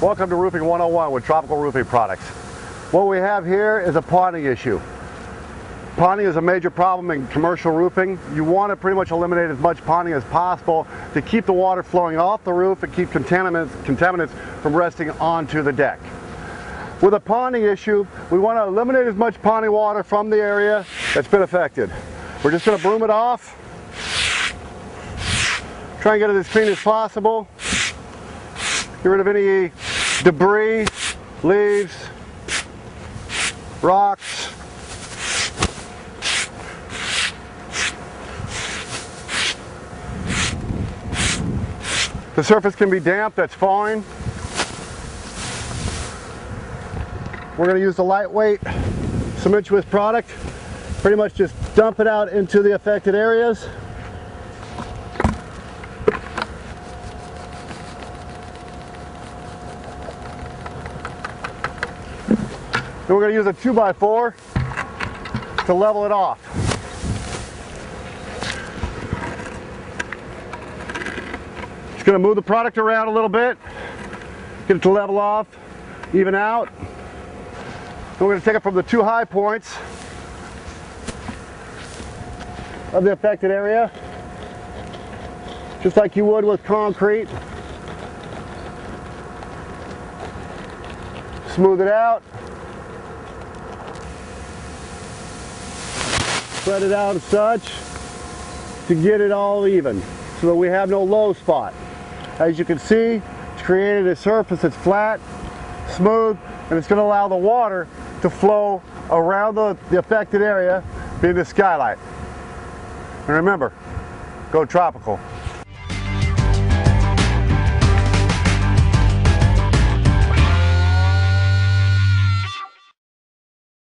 Welcome to Roofing 101 with Tropical Roofing Products. What we have here is a ponding issue. Ponding is a major problem in commercial roofing. You want to pretty much eliminate as much ponding as possible to keep the water flowing off the roof and keep contaminants, contaminants from resting onto the deck. With a ponding issue, we want to eliminate as much ponding water from the area that's been affected. We're just going to broom it off. Try and get it as clean as possible. Get rid of any debris, leaves, rocks. The surface can be damp, that's fine. We're going to use the lightweight cementuous product. Pretty much just dump it out into the affected areas. Then we're going to use a 2x4 to level it off. Just going to move the product around a little bit, get it to level off, even out. Then we're going to take it from the two high points of the affected area, just like you would with concrete. Smooth it out. Spread it out as such to get it all even so that we have no low spot. As you can see, it's created a surface that's flat, smooth, and it's going to allow the water to flow around the, the affected area being the skylight. And remember, go tropical.